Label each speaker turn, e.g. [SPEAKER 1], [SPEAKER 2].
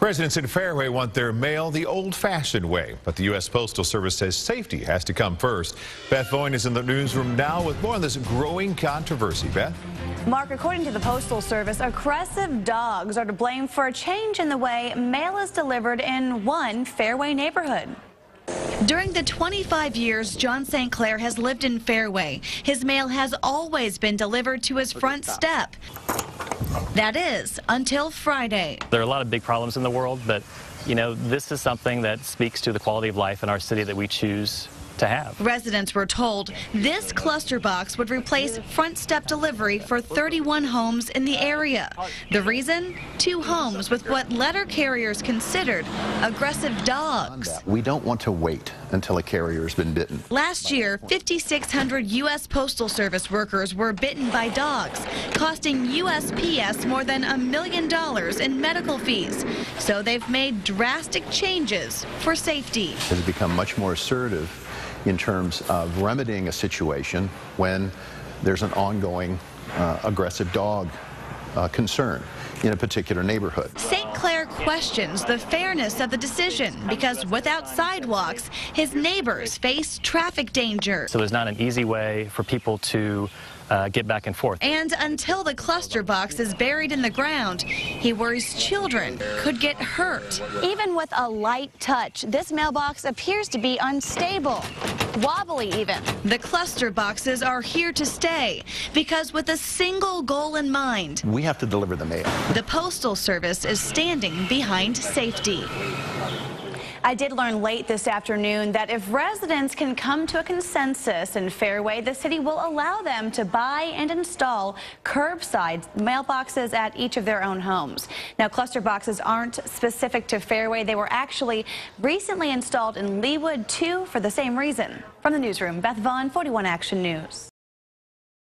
[SPEAKER 1] Residents in Fairway want their mail the old-fashioned way, but the U.S. Postal Service says safety has to come first. Beth Vaughn is in the newsroom now with more on this growing controversy. Beth?
[SPEAKER 2] Mark, according to the Postal Service, aggressive dogs are to blame for a change in the way mail is delivered in one Fairway neighborhood.
[SPEAKER 3] During the 25 years John St. Clair has lived in Fairway, his mail has always been delivered to his front step. That is, until Friday.
[SPEAKER 4] There are a lot of big problems in the world, but, you know, this is something that speaks to the quality of life in our city that we choose to have.
[SPEAKER 3] Residents were told this cluster box would replace front step delivery for 31 homes in the area. The reason? Two homes with what letter carriers considered aggressive dogs.
[SPEAKER 5] We don't want to wait until a carrier has been bitten.
[SPEAKER 3] Last year, 5,600 U.S. Postal Service workers were bitten by dogs, costing USPS more than a million dollars in medical fees. So they've made drastic changes for safety.
[SPEAKER 5] It has become much more assertive in terms of remedying a situation when there's an ongoing uh, aggressive dog uh, concern in a particular neighborhood.
[SPEAKER 3] St. Clair questions the fairness of the decision because without sidewalks, his neighbors face traffic danger.
[SPEAKER 4] So there's not an easy way for people to uh, get back and forth.
[SPEAKER 3] And until the cluster box is buried in the ground, he worries children could get hurt.
[SPEAKER 2] Even with a light touch, this mailbox appears to be unstable, wobbly even.
[SPEAKER 3] The cluster boxes are here to stay because with a single goal in mind,
[SPEAKER 5] we have to deliver the mail.
[SPEAKER 3] The Postal Service is standing behind safety.
[SPEAKER 2] I did learn late this afternoon that if residents can come to a consensus in Fairway, the city will allow them to buy and install curbside mailboxes at each of their own homes. Now, cluster boxes aren't specific to Fairway. They were actually recently installed in Leawood, too, for the same reason. From the newsroom, Beth Vaughn, 41 Action News.